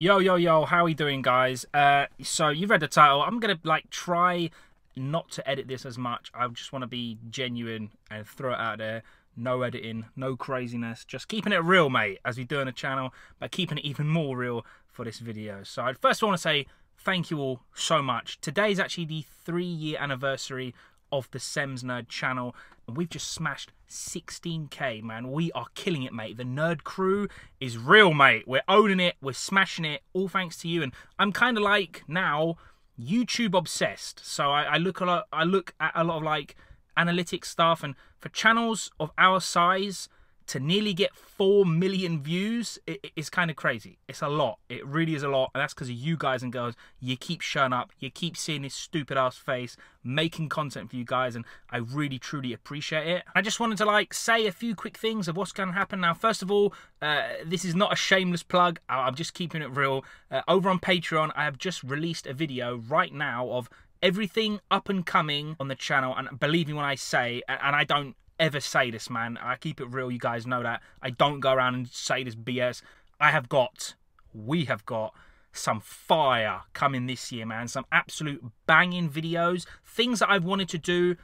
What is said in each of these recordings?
Yo, yo, yo, how are we doing, guys? Uh, so, you've read the title. I'm going to, like, try not to edit this as much. I just want to be genuine and throw it out there. No editing, no craziness. Just keeping it real, mate, as we do on the channel, but keeping it even more real for this video. So, first, I first want to say thank you all so much. Today is actually the three-year anniversary of the Semz Nerd channel, and we've just smashed 16k, man. We are killing it, mate. The nerd crew is real, mate. We're owning it, we're smashing it, all thanks to you. And I'm kind of like now YouTube obsessed. So I, I look a lot, I look at a lot of like analytics stuff, and for channels of our size, to nearly get 4 million views it, it's kind of crazy. It's a lot. It really is a lot. And that's because of you guys and girls. You keep showing up. You keep seeing this stupid ass face, making content for you guys. And I really, truly appreciate it. I just wanted to like say a few quick things of what's going to happen. Now, first of all, uh, this is not a shameless plug. I'm just keeping it real. Uh, over on Patreon, I have just released a video right now of everything up and coming on the channel. And believe me when I say, and I don't ever say this, man. I keep it real. You guys know that. I don't go around and say this BS. I have got, we have got some fire coming this year, man. Some absolute banging videos. Things that I've wanted to do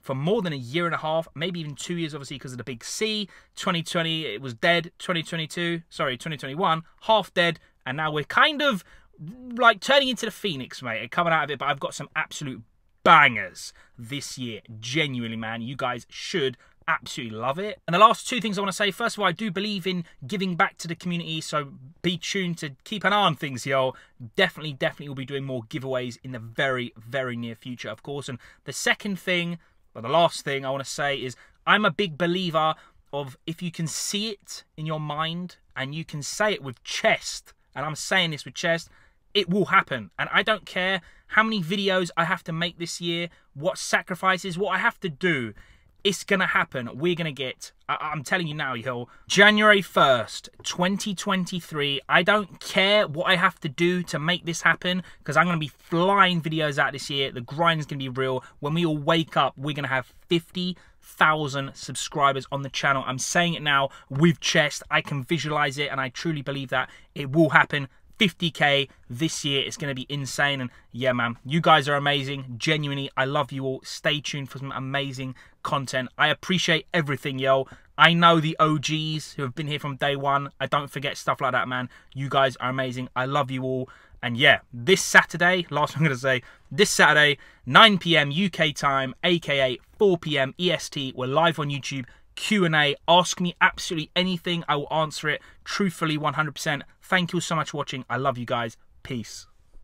for more than a year and a half, maybe even two years, obviously, because of the big C. 2020, it was dead. 2022, sorry, 2021, half dead. And now we're kind of like turning into the phoenix, mate, and coming out of it. But I've got some absolute bangers this year. Genuinely, man, you guys should absolutely love it. And the last two things I want to say first of all, I do believe in giving back to the community, so be tuned to keep an eye on things, yo. Definitely, definitely will be doing more giveaways in the very, very near future, of course. And the second thing, or the last thing I want to say is I'm a big believer of if you can see it in your mind and you can say it with chest, and I'm saying this with chest, it will happen. And I don't care how many videos I have to make this year, what sacrifices, what I have to do. It's going to happen. We're going to get, I- am telling you now, yo, January 1st, 2023. I don't care what I have to do to make this happen because I'm going to be flying videos out this year. The grind is going to be real. When we all wake up, we're going to have 50,000 subscribers on the channel. I'm saying it now with chest. I can visualize it and I truly believe that it will happen 50k this year. It's going to be insane. And yeah, man, you guys are amazing. Genuinely, I love you all. Stay tuned for some amazing content. I appreciate everything, yo. I know the OGs who have been here from day one. I don't forget stuff like that, man. You guys are amazing. I love you all. And yeah, this Saturday, last I'm going to say, this Saturday, 9 p.m. UK time, aka 4 p.m. EST, we're live on YouTube. Q&A. Ask me absolutely anything. I will answer it truthfully 100%. Thank you so much for watching. I love you guys. Peace.